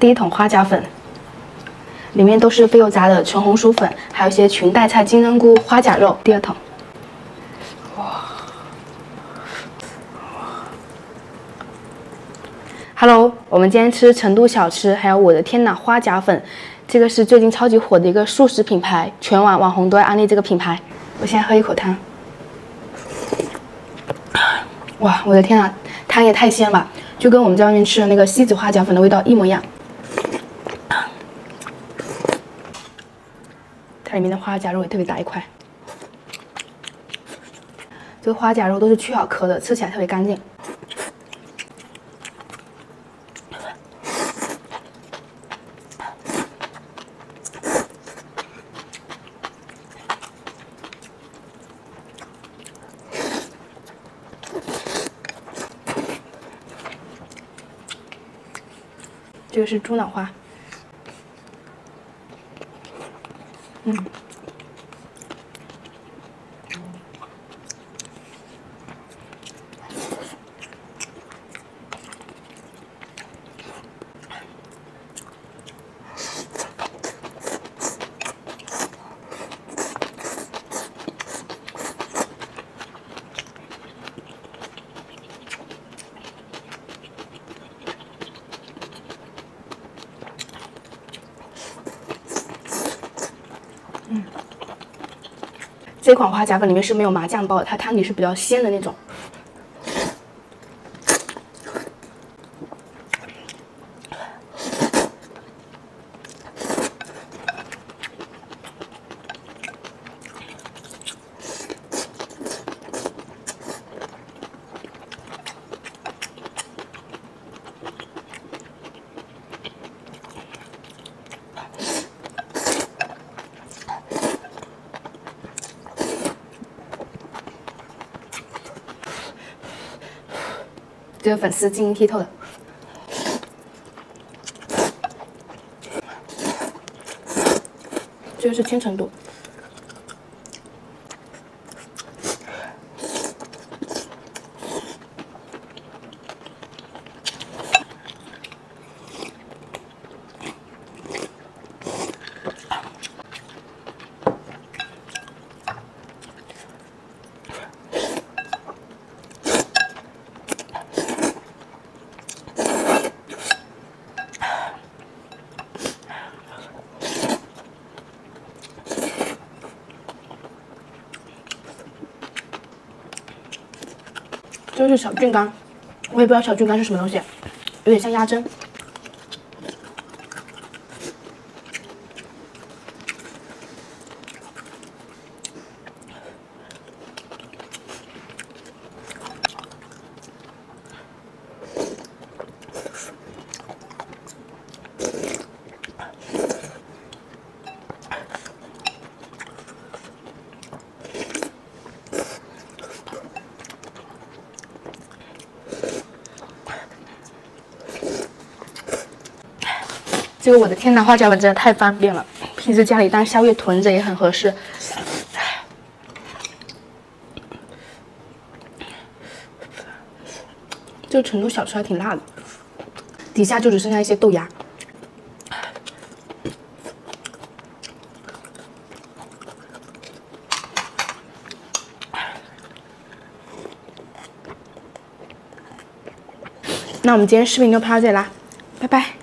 第一桶花甲粉，里面都是非油炸的纯红薯粉，还有一些裙带菜、金针菇、花甲肉。第二桶，哇，Hello，我们今天吃成都小吃，还有我的天呐花甲粉，这个是最近超级火的一个素食品牌，全网网红都在安利这个品牌。我先喝一口汤。哇，我的天呐，汤也太鲜了吧，就跟我们在外面吃的那个西子花甲粉的味道一模一样。它里面的花甲肉也特别大一块，这个花甲肉都是去好壳的，吃起来特别干净。这个是猪脑花，Mm. 这款花甲粉里面是没有麻酱包的，它汤底是比较鲜的那种。这个粉丝晶莹剔透的，这个是千层肚。就是小菌干，我也不知道小菌干是什么东西，有点像鸭胗。这个我的天呐，花甲粉真的太方便了，平时家里当宵夜囤着也很合适。这个成都小吃还挺辣的，底下就只剩下一些豆芽。那我们今天视频就拍到这里啦，拜拜。